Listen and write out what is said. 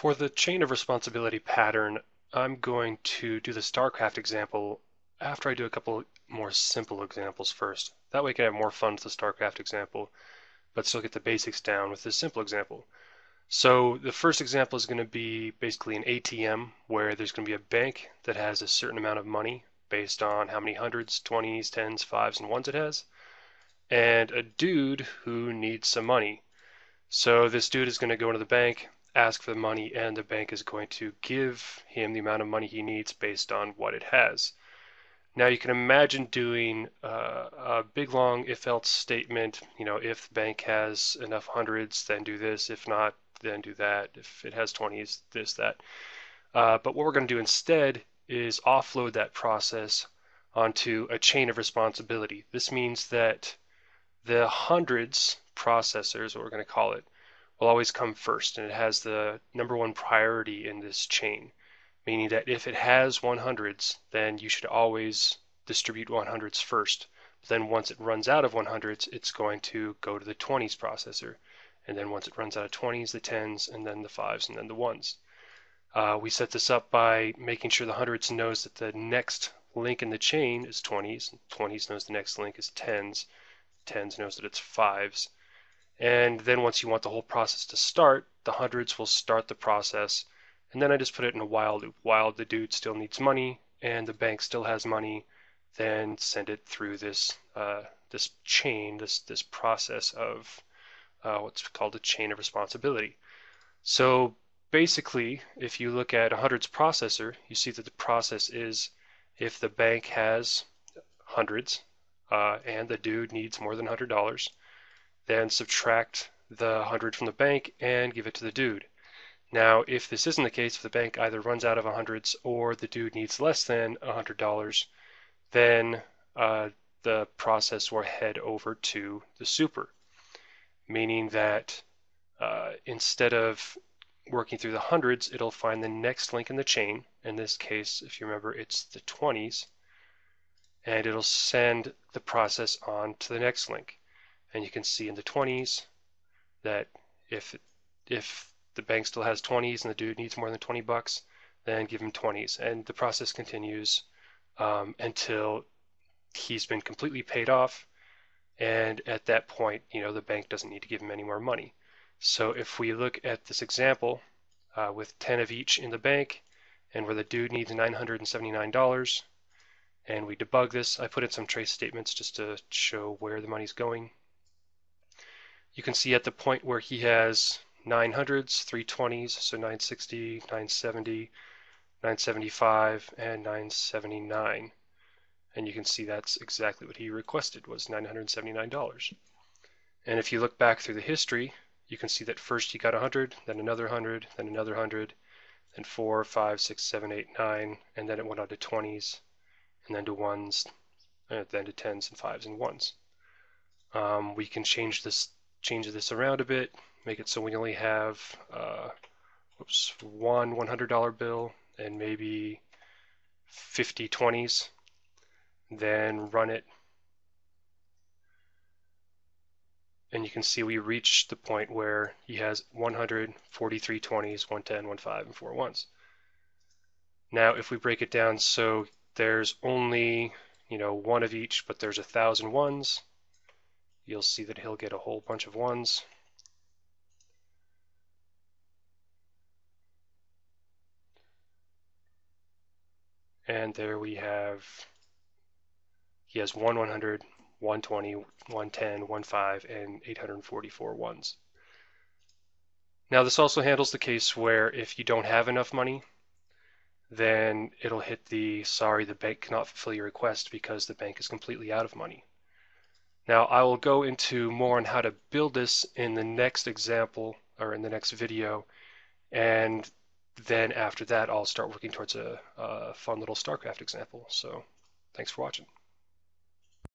For the chain of responsibility pattern, I'm going to do the StarCraft example after I do a couple more simple examples first. That way I can have more fun with the StarCraft example, but still get the basics down with this simple example. So the first example is going to be basically an ATM where there's going to be a bank that has a certain amount of money based on how many hundreds, 20s, 10s, 5s, and 1s it has, and a dude who needs some money. So this dude is going to go into the bank, ask for the money and the bank is going to give him the amount of money he needs based on what it has. Now you can imagine doing uh, a big long if else statement, you know, if the bank has enough hundreds, then do this, if not, then do that, if it has 20s, this, that. Uh, but what we're going to do instead is offload that process onto a chain of responsibility. This means that the hundreds processors, what we're going to call it, will always come first and it has the number one priority in this chain, meaning that if it has 100s, then you should always distribute 100s first. Then once it runs out of 100s, it's going to go to the 20s processor. And then once it runs out of 20s, the 10s, and then the 5s, and then the 1s. Uh, we set this up by making sure the hundreds knows that the next link in the chain is 20s, 20s knows the next link is 10s, 10s knows that it's 5s, and then once you want the whole process to start, the hundreds will start the process. And then I just put it in a while loop. While the dude still needs money and the bank still has money, then send it through this uh, this chain, this this process of uh, what's called a chain of responsibility. So basically, if you look at a hundreds processor, you see that the process is if the bank has hundreds uh, and the dude needs more than hundred dollars, then subtract the 100 from the bank and give it to the dude. Now, if this isn't the case, if the bank either runs out of hundreds or the dude needs less than $100, then uh, the process will head over to the super, meaning that uh, instead of working through the hundreds, it'll find the next link in the chain. In this case, if you remember, it's the 20s, and it'll send the process on to the next link and you can see in the 20s that if if the bank still has 20s and the dude needs more than 20 bucks, then give him 20s, and the process continues um, until he's been completely paid off, and at that point, you know, the bank doesn't need to give him any more money. So if we look at this example uh, with 10 of each in the bank, and where the dude needs $979, and we debug this, I put in some trace statements just to show where the money's going you can see at the point where he has 900s, 320s, so 960, 970, 975, and 979. And you can see that's exactly what he requested was $979. And if you look back through the history, you can see that first he got 100, then another 100, then another 100, then 4, 5, 6, 7, 8, 9, and then it went on to 20s, and then to 1s, and then to 10s and 5s and 1s. Um, we can change this change this around a bit, make it so we only have uh, oops, one $100 bill and maybe 50 20s, then run it. And you can see we reach the point where he has 143 20s, 110, 15, and 4 ones. Now, if we break it down so there's only, you know, one of each, but there's a thousand ones, you'll see that he'll get a whole bunch of ones. And there we have, he has 1 100, 120, 110, 15, and 844 ones. Now this also handles the case where if you don't have enough money, then it'll hit the sorry the bank cannot fulfill your request because the bank is completely out of money. Now I will go into more on how to build this in the next example or in the next video and then after that I'll start working towards a, a fun little StarCraft example. So thanks for watching.